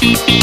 ピピピピ